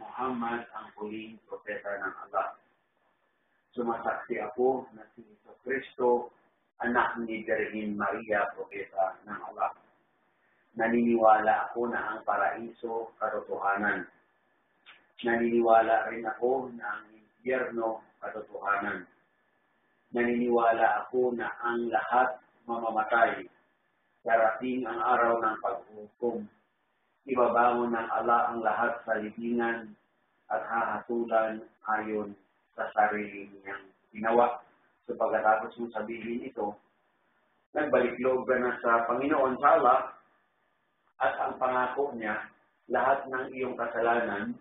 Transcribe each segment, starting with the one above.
Muhammad ang huling propeta ng Allah. Sumasaksi ako na si Iso Kristo, anak ni Virgin Maria, propeta ng Allah. Naniniwala ako na ang paraiso katotohanan. Naniniwala rin ako na ang impyerno katotohanan. Naniniwala ako na ang lahat mamamatay. Darating ang araw ng paghukom. Ibabangon ng Allah ang lahat sa libingan at hahatulan ayon sa sarili niyang ginawa. So pagkatapos mong sabihin ito, nagbalik loob na sa Panginoon sa Allah at ang pangako niya, lahat ng iyong kasalanan,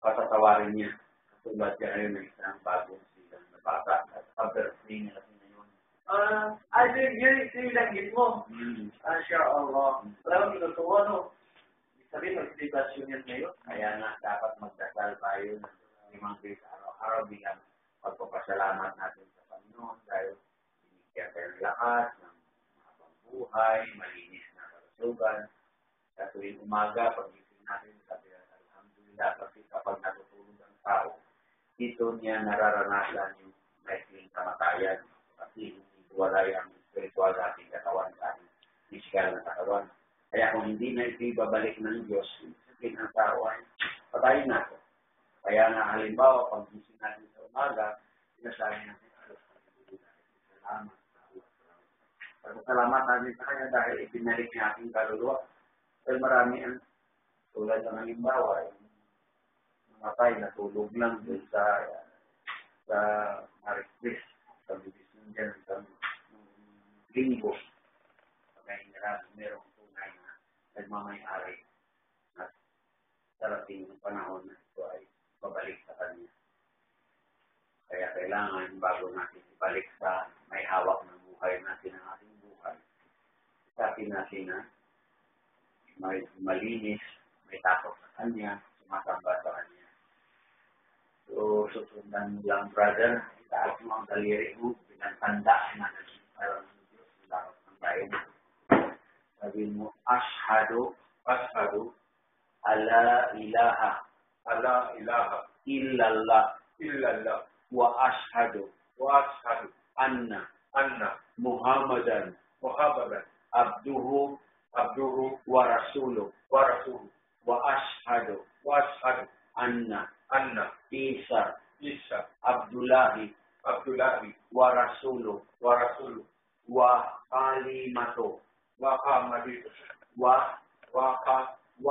patatawarin niya. Katulad niya ngayon ng isang bagong silang na bata at pag-birthday niya kasi ngayon. Ah, ay, yun, yun, yun yung langgit mo. Hmm. Masya Allah. Wala kang tinutuwa, no? Ibig Sabihin, mag-celebration yan ngayon. Kaya nga dapat magdasal tayo ng limang beses araw-araw bilang pagpapasalamat natin sa Panginoon dahil binigyan tayo lakas ng mahabang buhay, malinis na kalusugan. Sa tuwing umaga, pagising natin, sabi natin, Alhamdulillah, kasi kapag natutulog ang tao, dito niya nararanasan yung maikling kamatayan. Kasi hindi wala yung spiritual sa ating katawan, sa ating physical na katawan. Kaya kung hindi na ito ibabalik ng Diyos, sabihin ang tao ay patayin na ako. Kaya nga halimbawa, pag gising natin sa umaga, sinasabi natin, salamat sa Allah. Salamat natin sa Kanya dahil ipinalik niya ating kaluluwa. Dahil marami ang tulad ng halimbawa, namatay, natulog lang dun sa sa Marikris, sa Bibis ng sa linggo. Nila, merong tunay na nagmamayari at darating ng panahon na ito ay babalik sa kanya. Kaya kailangan bago natin ibalik sa may hawak ng buhay natin ang ating buhay, isapin natin na may malinis, may takot sa kanya, sumasamba sa kanya. So, susundan mo lang, brother, itaas mo ang daliri mo, pinagtanda na naging يقدم أشهد أشهد ألا إله ألا إله إلا الله إلا الله. وأشهد وأشهد أن أن محمدا محمدا عبده عبده ورسوله ورسوله. وأشهد وأشهد أن أن عيسى عيسى عبد الله عبد الله ورسوله ورسوله. وكلمته وقام به و وقام و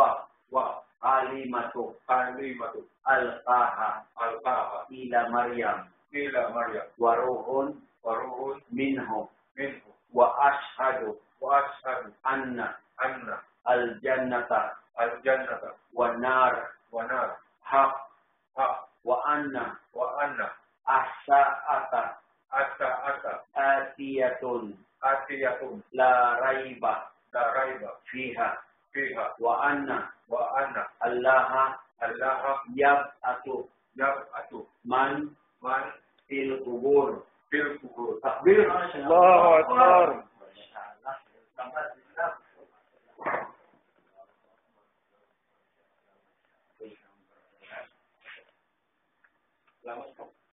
و كلمة كلمة ألقاها ألقاها إلى مريم إلى مريم وروح وروح منه منه وأشهد وأشهد أن أن الجنة الجنة والنار والنار حق حق وأن وأن الساعة الساعة آتية آتيكم لا ريب لا ريب فيها فيها. وأن وأن الله الله يبعث يبعث. من؟ من؟ في القبور. في القبور. تقبير الله أكبر.